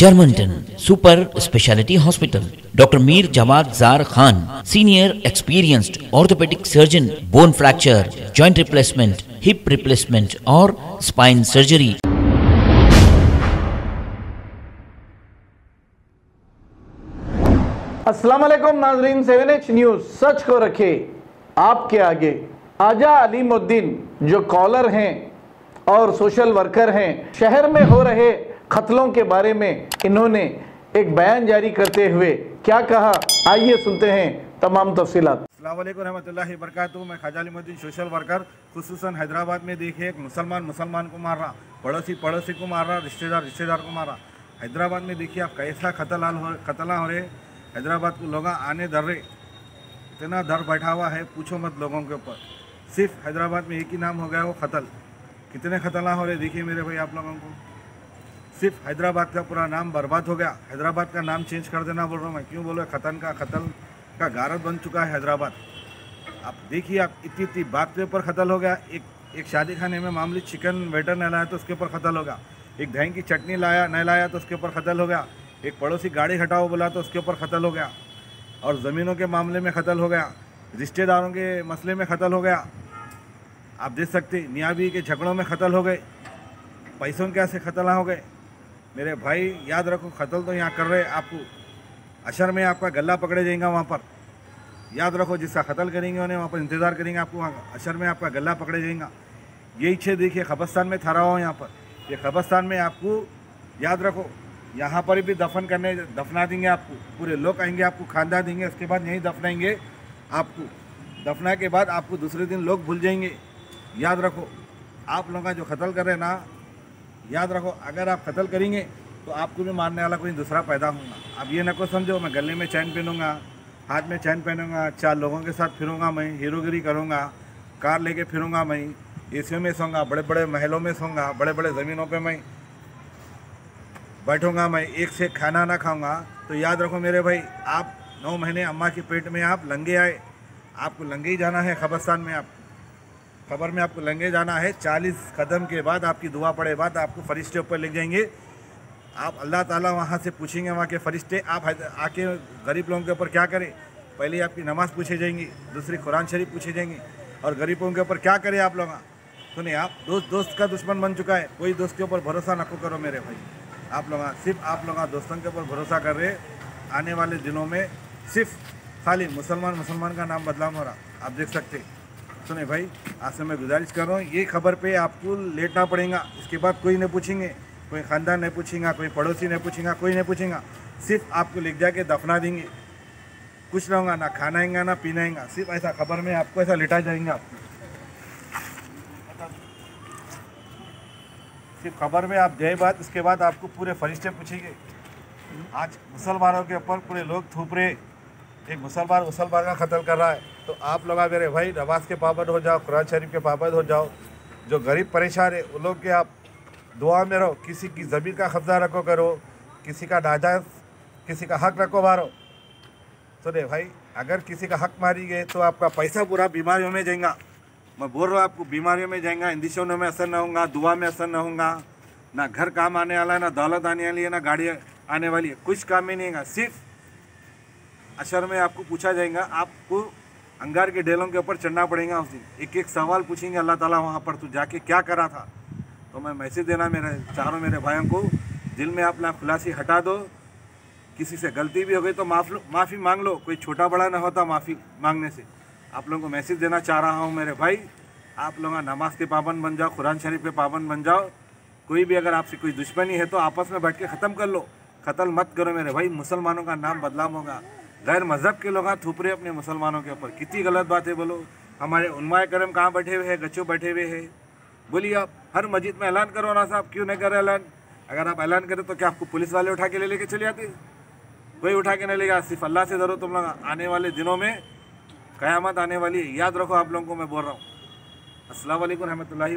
Germanton super speciality hospital doctor Mir Jawad Jar Khan senior experienced orthopaedic surgeon bone fracture joint replacement hip replacement और spine surgery अस्सलाम वालेकुम नाजरीन, seven H news, सच को रखे आपके आगे आजा अली मुद्दीन जो कॉलर हैं और सोशल वर्कर हैं, शहर में हो रहे कत्लों के बारे में इन्होंने एक बयान जारी करते हुए क्या कहा? आइए सुनते हैं तमाम तफसीलात। अल्लाम रहमतुल्लाहि वरकatuh मैं ख्वाजा सोशल वर्कर, खसूसन हैदराबाद में देखिए एक मुसलमान मुसलमान को मार रहा, पड़ोसी पड़ोसी को मार रहा, रिश्तेदार रिश्तेदार को मार रहा। हैदराबाद में देखिए आप कैसा हाल हो कतला हो रहे। हैदराबाद को लोग आने डर रहे। इतना डर बैठा हुआ है, पूछो मत लोगों के ऊपर। सिर्फ़ हैदराबाद में एक ही नाम हो गया, वो कतल कितने खतला हो रहे, देखिए मेरे भाई आप लोगों को। सिर्फ़ हैदराबाद का पूरा नाम बर्बाद हो गया। हैदराबाद का नाम चेंज कर देना बोल रहा हूँ मैं। क्यों बोलो खतन का कतल का गारत बन चुका है हैदराबाद। आप देखिए, आप इतनी इतनी बात के ऊपर कतल हो गया। एक एक शादी खाने में मामूली चिकन वेटर नहीं लाया तो उसके ऊपर कतल हो गया। एक दही की चटनी लाया, नहीं लाया तो उसके ऊपर कतल हो गया। एक पड़ोसी गाड़ी हटाओ बोला तो उसके ऊपर कतल हो गया। और ज़मीनों के मामले में कतल हो गया। रिश्तेदारों के मसले में कतल हो गया। आप देख सकते मियाँ के झगड़ों में कतल हो गए। पैसों के ऐसे खतला हो गए। मेरे भाई, याद रखो कतल तो यहाँ कर रहे आपको। अशर में आपका गला पकड़े जाएगा वहाँ पर। याद रखो, जिसका कत्ल करेंगे उन्हें वहाँ पर इंतज़ार करेंगे आपको वहाँ। अशर में आपका गला पकड़े जाएगा। यही छः देखिए खबस्तान में ठहरा हुआ यहाँ पर। ये खबस्तान में आपको याद रखो, यहाँ पर भी दफन करने, दफना देंगे आपको। पूरे लोग आएँगे आपको खानदा देंगे, उसके बाद यहीं दफनाएँगे आपको। दफना के बाद आपको दूसरे दिन लोग भूल जाएँगे। याद रखो, आप लोग जो कत्ल कर रहे हैं ना याद रखो, अगर आप कत्ल करेंगे तो आपको भी मारने वाला कोई दूसरा पैदा होगा। अब ये ना को समझो, मैं गले में चैन पहनूँगा, हाथ में चैन पहनूँगा, चार लोगों के साथ फिरूँगा मैं, हीरोगिरी करूँगा, कार लेके फिरूँगा मैं एसियों में सोऊँगा बड़े बड़े महलों में सोऊँगा बड़े बड़े ज़मीनों पे मैं बैठूँगा मैं, एक से खाना ना खाऊँगा। तो याद रखो मेरे भाई, आप नौ महीने अम्मा के पेट में आप लंगे आए, आपको लंगे ही जाना है खबरस्तान में आप। खबर में आपको लंगे जाना है। चालीस कदम के बाद आपकी दुआ पड़े, बाद आपको फरिश्ते ऊपर ले जाएँगे आप अल्लाह ताला वहाँ से पूछेंगे, वहाँ के फरिश्ते, आप आके गरीब लोगों के ऊपर क्या करें? पहले आपकी नमाज़ पूछे जाएँगी, दूसरी कुरान शरीफ पूछे जाएँगी। और गरीबों के ऊपर क्या करें आप लोग? सुनिए, आप दोस्त दोस्त का दुश्मन बन चुका है। कोई दोस्त के ऊपर भरोसा नको करो मेरे भाई। आप लोग, सिर्फ़ आप लोग दोस्तों के ऊपर भरोसा कर रहे आने वाले दिनों में सिर्फ़ खाली मुसलमान मुसलमान का नाम बदलाव हो रहा। आप देख सकते सुने भाई, आज से मैं गुजारिश कर रहा हूँ, ये खबर पे आपको लेटना पड़ेगा। इसके बाद कोई नहीं पूछेंगे, कोई ख़ानदान नहीं पूछेगा, कोई पड़ोसी नहीं पूछेगा, कोई नहीं पूछेगा। सिर्फ़ आपको लिख जाके दफना देंगे। कुछ रहूँगा ना खानाएँगा ना पीनाएँगा सिर्फ़ ऐसा खबर में आपको ऐसा लिटा जाएँगे। आपको सिर्फ़ खबर में आप जय बात उसके बाद आपको पूरे फरिश्ते पूछेंगे। आज मुसलमानों के ऊपर पूरे लोग थूप रहे। एक मुसलमान मुसलमान का कत्ल कर रहा है तो आप लोग मेरे भाई, नमाज़ के पाबंद हो जाओ, कुरान शरीफ के पाबंद हो जाओ। जो गरीब परेशान है, उन लोग के आप दुआ में रहो, किसी की ज़मीन का कब्जा रखो करो, किसी का नाजायज, किसी का हक रखो मारो। सुने भाई, अगर किसी का हक मारी गए तो आपका पैसा पूरा बीमारियों में जाएगा। मैं बोल रहा हूँ, आपको बीमारियों में जाएगा इंदिशों में असर ना होगा, दुआ में असर ना होगा। ना घर काम आने वाला है, ना दौलत आने वाली है, ना गाड़ी आने वाली है, कुछ काम ही नहीं होगा, सिर्फ़ अशर में आपको पूछा जाएगा, आपको अंगार के ढेलों के ऊपर चढ़ना पड़ेगा उस दिन। एक एक सवाल पूछेंगे, अल्लाह ताला वहाँ पर, तू जाके क्या करा था? तो मैं मैसेज देना मेरे, चारों मेरे भाइयों को, दिल में अपना खुलासी हटा दो। किसी से गलती भी हो गई तो माफ़ माफ़ी मांग लो। कोई छोटा बड़ा ना होता माफ़ी मांगने से। आप लोगों को मैसेज देना चाह रहा हूँ मेरे भाई। आप लोग नमाज़ के पाबंद बन जाओ, कुरान शरीफ के पाबंद बन जाओ। कोई भी अगर आपसे कोई दुश्मनी है तो आपस में बैठ के ख़त्म कर लो। कत्ल मत करो मेरे भाई। मुसलमानों का नाम बदलाव होगा। गैर मज़हब के लोग थूप रहे अपने मुसलमानों के ऊपर। कितनी गलत बात है बोलो। हमारे उन्माय करम कहाँ बैठे हुए हैं? गच्चों बैठे हुए हैं। बोलिए आप, हर मस्जिद में ऐलान करो ना साहब, क्यों नहीं कर ऐलान? अगर आप ऐलान करें तो क्या आपको पुलिस वाले उठा के ले लेके चले जाते कोई उठा के नहीं लेगा, सिर्फ़ अल्लाह से ज़रूर तुम लोग। आने वाले दिनों में, क़यामत आने वाली है। याद रखो आप लोगों को मैं बोल रहा हूँ। अस्सलाम वालेकुम रहमतुल्लाहि